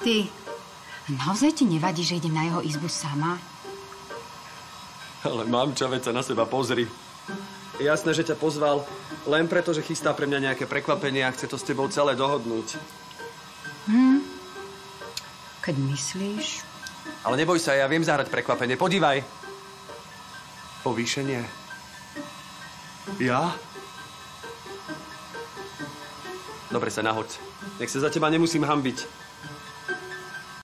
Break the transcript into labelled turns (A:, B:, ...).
A: Ty, naozaj ti nevadí, že idem na jeho izbu sama?
B: Ale mám čo, veď sa na seba pozri. Jasné, že ťa pozval, len preto, že chystá pre mňa nejaké prekvapenie a chce to s tebou celé dohodnúť.
A: Hm, keď myslíš...
B: Ale neboj sa, ja viem zahrať prekvapenie. Podívaj. Povýšenie. Ja? Dobre sa, nahoď. Nech sa za teba nemusím hambiť.